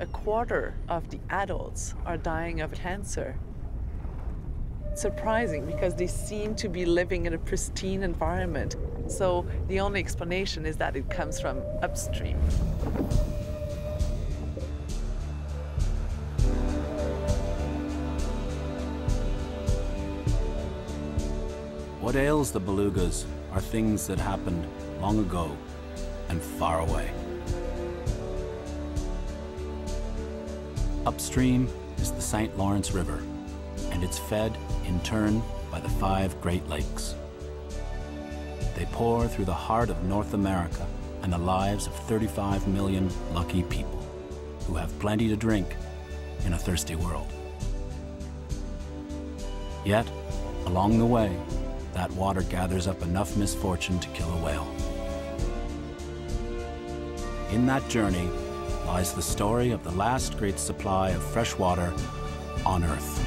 a quarter of the adults are dying of cancer. Surprising because they seem to be living in a pristine environment. So the only explanation is that it comes from upstream. What ails the belugas are things that happened long ago and far away. Upstream is the St. Lawrence River, and it's fed, in turn, by the five Great Lakes. They pour through the heart of North America and the lives of 35 million lucky people who have plenty to drink in a thirsty world. Yet, along the way, that water gathers up enough misfortune to kill a whale. In that journey lies the story of the last great supply of fresh water on Earth.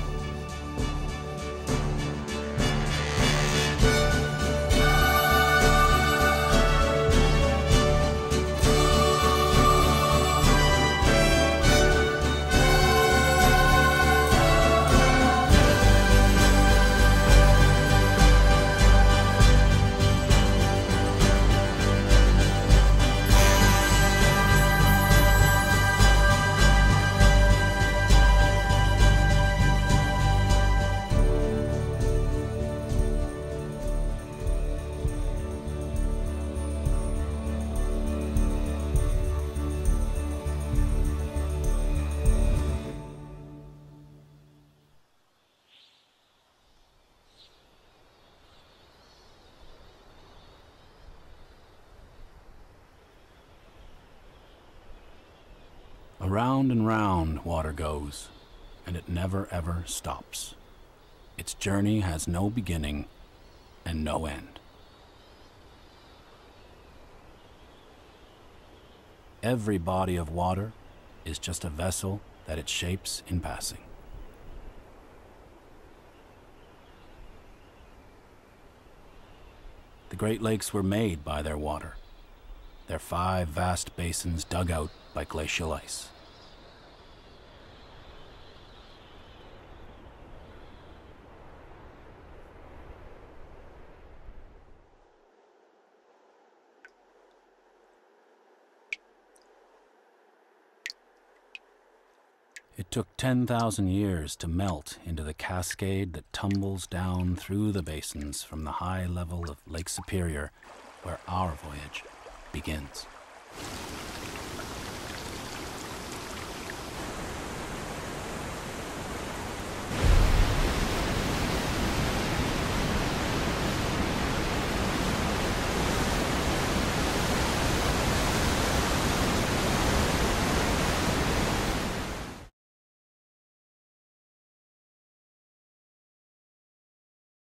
Around and round water goes, and it never ever stops. Its journey has no beginning and no end. Every body of water is just a vessel that it shapes in passing. The Great Lakes were made by their water, their five vast basins dug out by glacial ice. It took 10,000 years to melt into the cascade that tumbles down through the basins from the high level of Lake Superior, where our voyage begins.